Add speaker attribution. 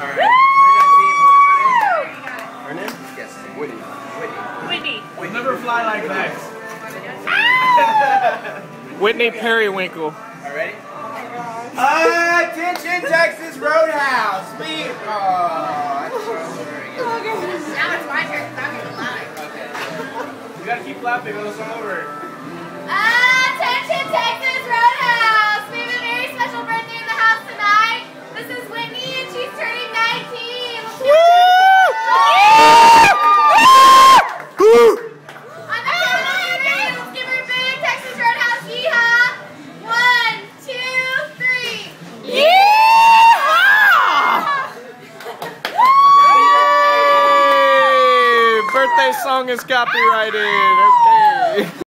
Speaker 1: Alright. Her name? Yes. Whitney. Whitney.
Speaker 2: Whitney.
Speaker 3: We'll never fly like that. Ah!
Speaker 4: Whitney Periwinkle.
Speaker 1: Alright. Attention, Texas Roadhouse. We. Oh, that's so very good.
Speaker 2: Now it's my turn I'm going to lie.
Speaker 3: You gotta keep laughing or else I'm over.
Speaker 4: Birthday song is copyrighted. Okay.